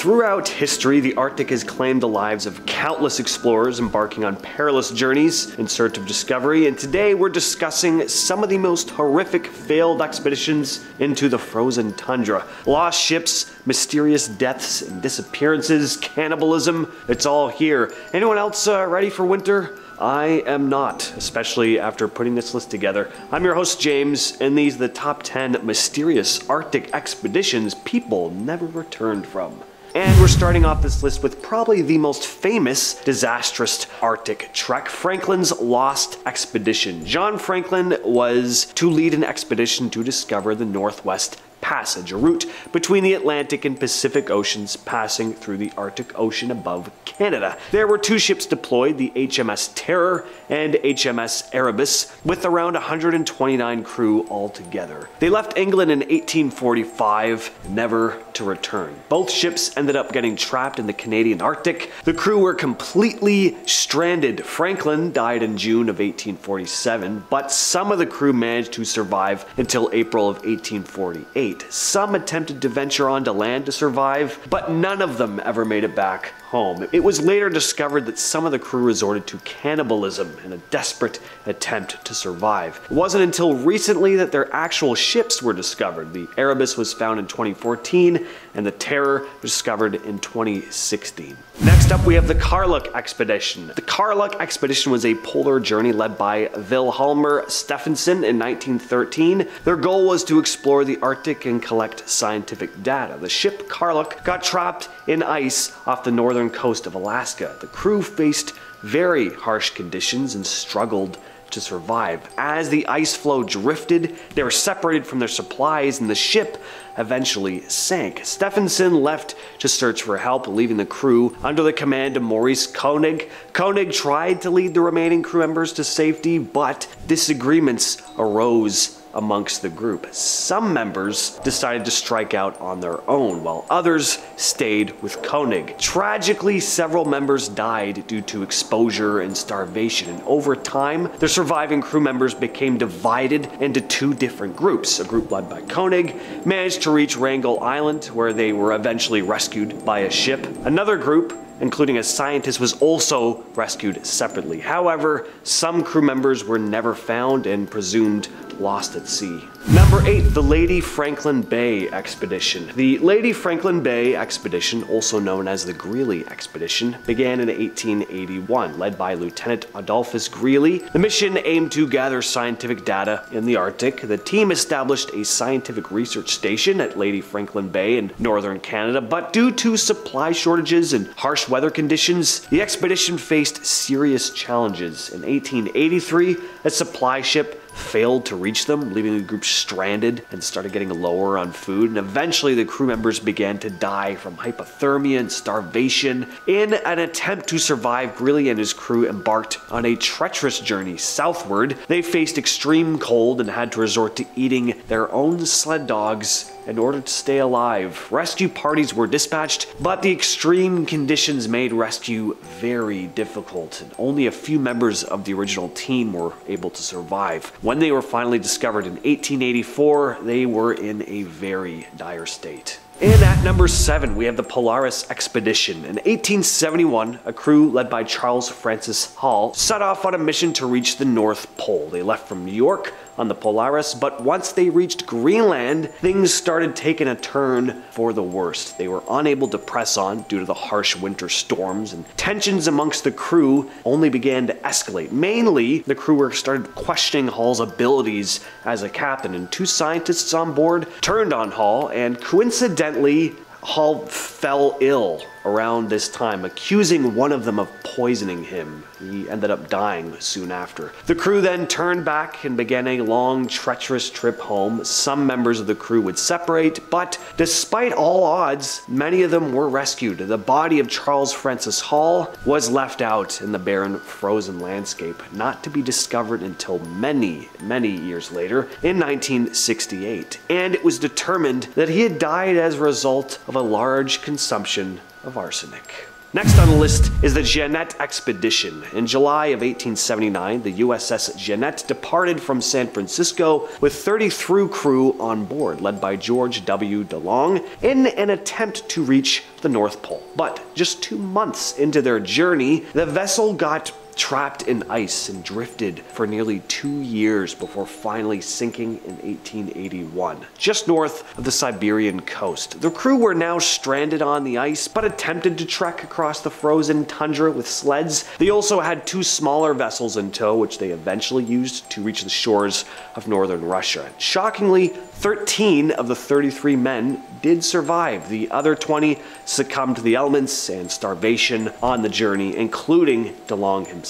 Throughout history, the Arctic has claimed the lives of countless explorers embarking on perilous journeys in search of discovery, and today we're discussing some of the most horrific failed expeditions into the frozen tundra. Lost ships, mysterious deaths and disappearances, cannibalism, it's all here. Anyone else uh, ready for winter? I am not, especially after putting this list together. I'm your host, James, and these are the top 10 mysterious Arctic expeditions people never returned from. And we're starting off this list with probably the most famous disastrous Arctic trek, Franklin's Lost Expedition. John Franklin was to lead an expedition to discover the Northwest Passage, a route between the Atlantic and Pacific Oceans passing through the Arctic Ocean above Canada. There were two ships deployed, the HMS Terror and HMS Erebus, with around 129 crew altogether. They left England in 1845, never to return. Both ships ended up getting trapped in the Canadian Arctic. The crew were completely stranded. Franklin died in June of 1847, but some of the crew managed to survive until April of 1848. Some attempted to venture onto land to survive, but none of them ever made it back home. It was later discovered that some of the crew resorted to cannibalism in a desperate attempt to survive. It wasn't until recently that their actual ships were discovered. The Erebus was found in 2014 and the Terror discovered in 2016. Next up, we have the Karluk Expedition. The Karluk Expedition was a polar journey led by Vilhjalmur Stefansson in 1913. Their goal was to explore the Arctic and collect scientific data. The ship Karluk got trapped in ice off the northern coast of Alaska. The crew faced very harsh conditions and struggled to survive. As the ice floe drifted, they were separated from their supplies and the ship eventually sank. Stefansson left to search for help, leaving the crew under the command of Maurice Koenig. Koenig tried to lead the remaining crew members to safety, but disagreements arose amongst the group. Some members decided to strike out on their own, while others stayed with Koenig. Tragically, several members died due to exposure and starvation, and over time, the surviving crew members became divided into two different groups. A group led by Koenig managed to reach Wrangel Island, where they were eventually rescued by a ship. Another group including a scientist, was also rescued separately. However, some crew members were never found and presumed lost at sea. Number 8. The Lady Franklin Bay Expedition. The Lady Franklin Bay Expedition, also known as the Greely Expedition, began in 1881, led by Lieutenant Adolphus Greely. The mission aimed to gather scientific data in the Arctic. The team established a scientific research station at Lady Franklin Bay in northern Canada, but due to supply shortages and harsh weather conditions, the expedition faced serious challenges. In 1883, a supply ship failed to reach them, leaving the group stranded and started getting lower on food. And eventually, the crew members began to die from hypothermia and starvation. In an attempt to survive, Greely and his crew embarked on a treacherous journey southward. They faced extreme cold and had to resort to eating their own sled dogs in order to stay alive. Rescue parties were dispatched, but the extreme conditions made rescue very difficult, and only a few members of the original team were able to survive. When they were finally discovered in 1884, they were in a very dire state. And at number 7, we have the Polaris Expedition. In 1871, a crew led by Charles Francis Hall set off on a mission to reach the North Pole. They left from New York on the Polaris, but once they reached Greenland, things started taking a turn for the worst. They were unable to press on due to the harsh winter storms, and tensions amongst the crew only began to escalate. Mainly, the crew were started questioning Hall's abilities as a captain, and two scientists on board turned on Hall, and coincidentally, Hall fell ill around this time, accusing one of them of poisoning him. He ended up dying soon after. The crew then turned back and began a long, treacherous trip home. Some members of the crew would separate, but despite all odds, many of them were rescued. The body of Charles Francis Hall was left out in the barren, frozen landscape, not to be discovered until many, many years later in 1968. And it was determined that he had died as a result of a large consumption of arsenic. Next on the list is the Jeannette Expedition. In July of 1879, the USS Jeannette departed from San Francisco with 33 crew on board, led by George W. DeLong, in an attempt to reach the North Pole. But just two months into their journey, the vessel got trapped in ice and drifted for nearly two years before finally sinking in 1881, just north of the Siberian coast. The crew were now stranded on the ice, but attempted to trek across the frozen tundra with sleds. They also had two smaller vessels in tow, which they eventually used to reach the shores of northern Russia. Shockingly, 13 of the 33 men did survive. The other 20 succumbed to the elements and starvation on the journey, including DeLong himself.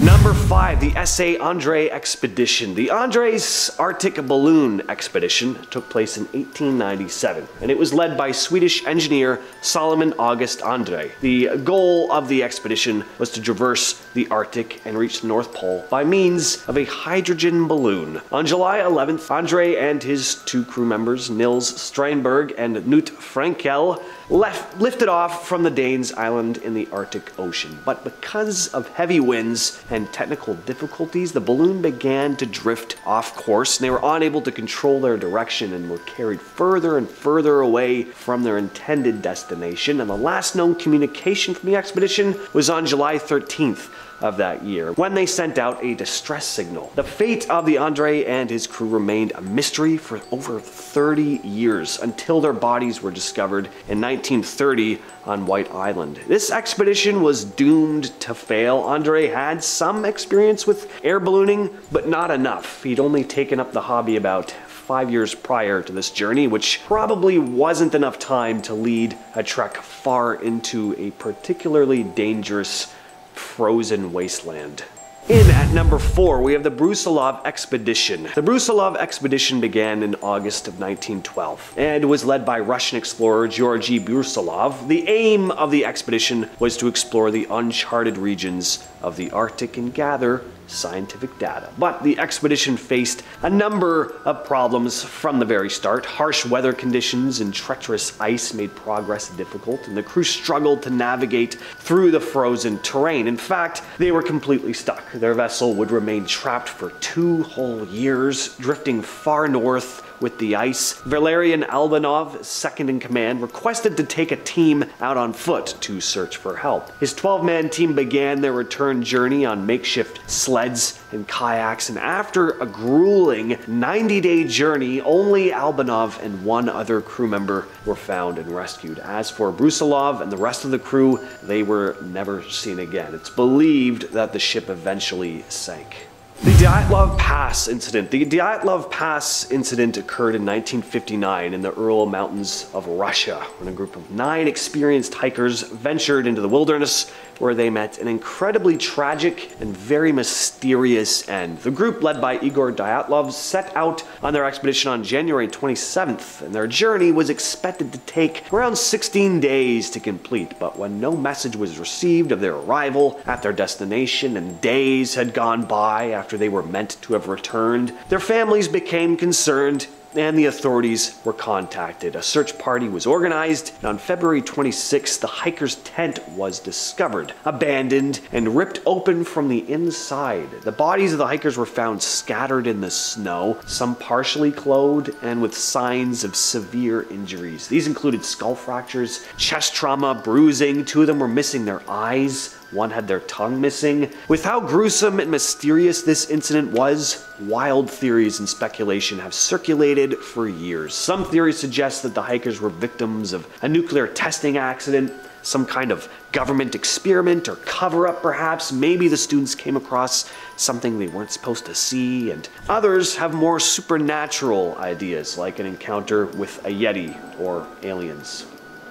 Number five, the S.A. Andrée expedition. The Andrée's Arctic balloon expedition took place in 1897, and it was led by Swedish engineer Salomon August Andrée. The goal of the expedition was to traverse the Arctic and reach the North Pole by means of a hydrogen balloon. On July 11th, Andrée and his two crew members, Nils Strindberg and Knut Frankel, left, lifted off from the Danes island in the Arctic Ocean. But because of heavy winds and technical difficulties, the balloon began to drift off course and they were unable to control their direction and were carried further and further away from their intended destination. And the last known communication from the expedition was on July 13th of that year when they sent out a distress signal. The fate of the Andrée and his crew remained a mystery for over 30 years until their bodies were discovered in 1930 on White Island. This expedition was doomed to fail. Andrée had some experience with air ballooning, but not enough. He'd only taken up the hobby about five years prior to this journey, which probably wasn't enough time to lead a trek far into a particularly dangerous frozen wasteland. In at number four, we have the Brusilov Expedition. The Brusilov Expedition began in August of 1912 and was led by Russian explorer Georgy Brusilov. The aim of the expedition was to explore the uncharted regions of the Arctic and gather scientific data. But the expedition faced a number of problems from the very start. Harsh weather conditions and treacherous ice made progress difficult, and the crew struggled to navigate through the frozen terrain. In fact, they were completely stuck. Their vessel would remain trapped for two whole years, drifting far north with the ice. Valerian Albanov, second in command, requested to take a team out on foot to search for help. His 12 man team began their return journey on makeshift sleds and kayaks, and after a grueling 90 day journey, only Albanov and one other crew member were found and rescued. As for Brusilov and the rest of the crew, they were never seen again. It's believed that the ship eventually sank. The Dyatlov Pass incident. The Dyatlov Pass incident occurred in 1959 in the Ural Mountains of Russia when a group of nine experienced hikers ventured into the wilderness where they met an incredibly tragic and very mysterious end. The group, led by Igor Dyatlov, set out on their expedition on January 27th, and their journey was expected to take around 16 days to complete. But when no message was received of their arrival at their destination and days had gone by after they were meant to have returned, their families became concerned and the authorities were contacted. A search party was organized, and on February 26, the hiker's tent was discovered, abandoned, and ripped open from the inside. The bodies of the hikers were found scattered in the snow, some partially clothed and with signs of severe injuries. These included skull fractures, chest trauma, bruising. Two of them were missing their eyes. One had their tongue missing. With how gruesome and mysterious this incident was, wild theories and speculation have circulated for years. Some theories suggest that the hikers were victims of a nuclear testing accident, some kind of government experiment or cover up, perhaps. Maybe the students came across something they weren't supposed to see, and others have more supernatural ideas, like an encounter with a Yeti or aliens.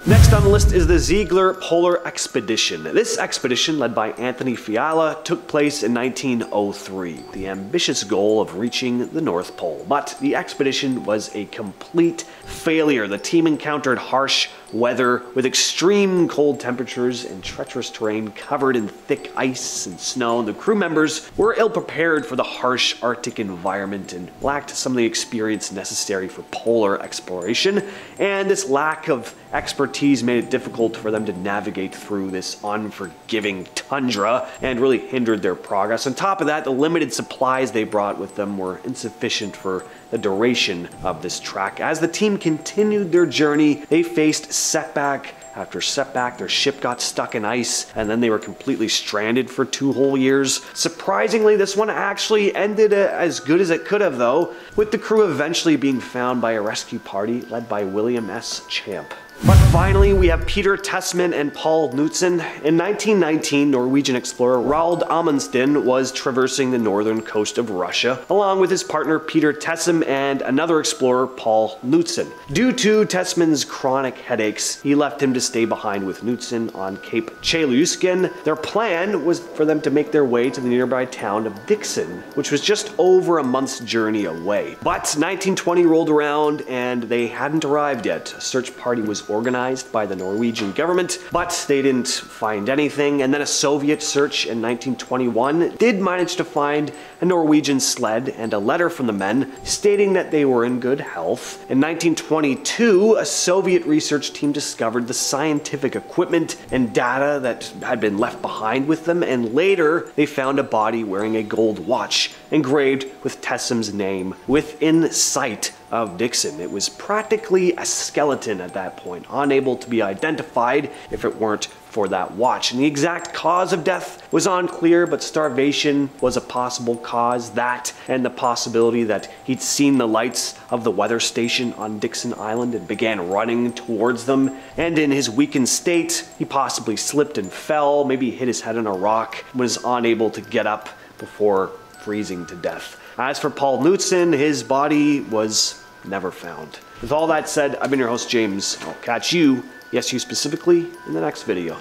Next on the list is the Ziegler Polar Expedition. This expedition, led by Anthony Fiala, took place in 1903, the ambitious goal of reaching the North Pole. But the expedition was a complete failure. The team encountered harsh weather with extreme cold temperatures and treacherous terrain covered in thick ice and snow. The crew members were ill prepared for the harsh Arctic environment and lacked some of the experience necessary for polar exploration. And this lack of expertise made it difficult for them to navigate through this unforgiving tundra and really hindered their progress. On top of that, the limited supplies they brought with them were insufficient for the duration of this track. As the team continued their journey, they faced setback after setback, their ship got stuck in ice, and then they were completely stranded for two whole years. Surprisingly, this one actually ended uh, as good as it could have, though, with the crew eventually being found by a rescue party led by William S. Champ. But finally, we have Peter Tessem and Paul Knutsen. In 1919, Norwegian explorer Roald Amundsen was traversing the northern coast of Russia, along with his partner Peter Tessem and another explorer, Paul Knutsen. Due to Tessem's chronic headaches, he left him to stay behind with Knutsen on Cape Chelyuskin. Their plan was for them to make their way to the nearby town of Dixon, which was just over a month's journey away. But 1920 rolled around and they hadn't arrived yet. A search party was organized by the Norwegian government, but they didn't find anything. And then a Soviet search in 1921 did manage to find a Norwegian sled and a letter from the men stating that they were in good health. In 1922, a Soviet research team discovered the scientific equipment and data that had been left behind with them, and later they found a body wearing a gold watch engraved with Tessem's name within sight of Dixon. It was practically a skeleton at that point, unable to be identified if it weren't for that watch. And the exact cause of death was unclear, but starvation was a possible cause. That and the possibility that he'd seen the lights of the weather station on Dixon Island and began running towards them. And in his weakened state, he possibly slipped and fell, maybe hit his head on a rock, was unable to get up before freezing to death. As for Paul Knutsen, his body was never found. With all that said, I've been your host, James. I'll catch you, yes, you specifically, in the next video.